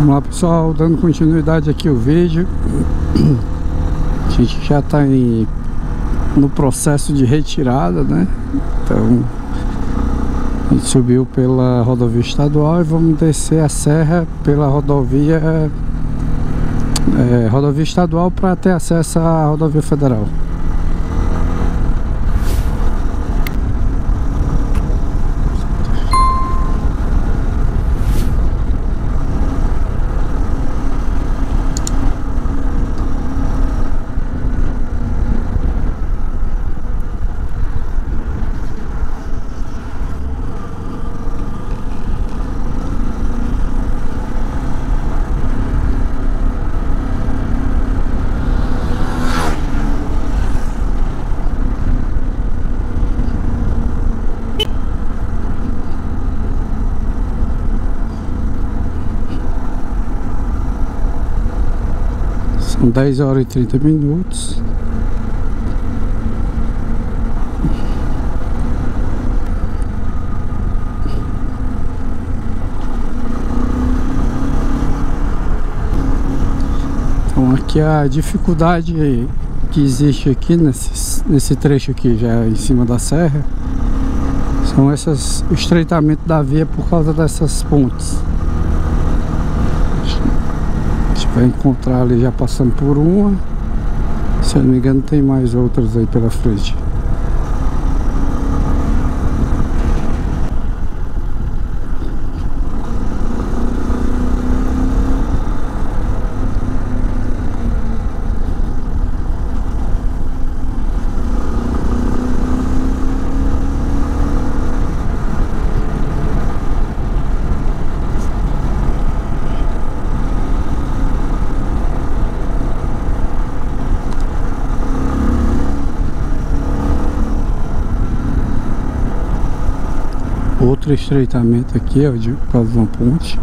Vamos lá pessoal, dando continuidade aqui o vídeo A gente já está no processo de retirada, né? Então a gente subiu pela rodovia estadual e vamos descer a serra pela rodovia é, rodovia estadual para ter acesso à rodovia federal. 10 horas e 30 minutos. Então aqui a dificuldade que existe aqui nesse, nesse trecho aqui já em cima da serra são esses estreitamento da via por causa dessas pontes vai encontrar ali já passando por uma. Se eu não me engano tem mais outras aí pela frente outro estreitamento aqui, ó, de, por causa de uma ponte.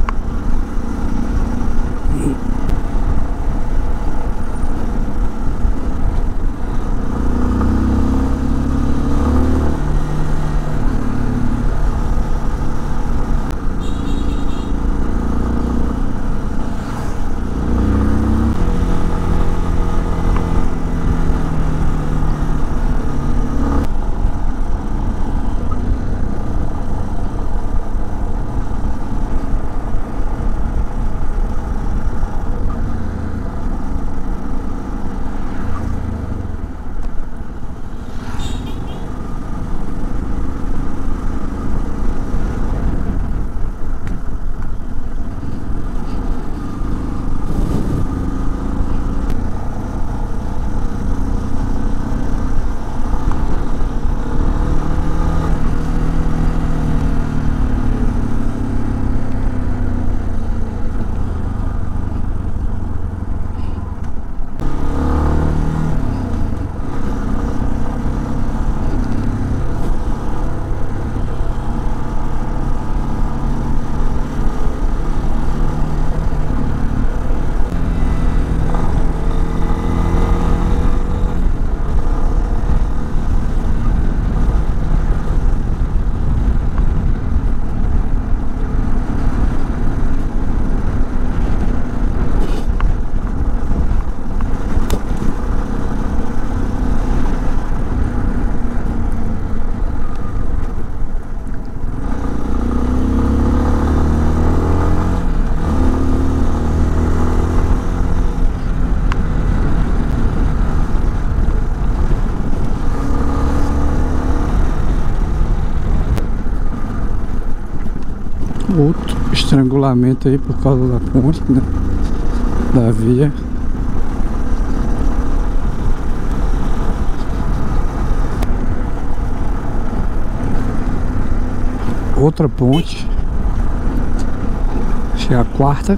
Estrangulamento aí por causa da ponte, né? Da via. Outra ponte. Acho que é a quarta.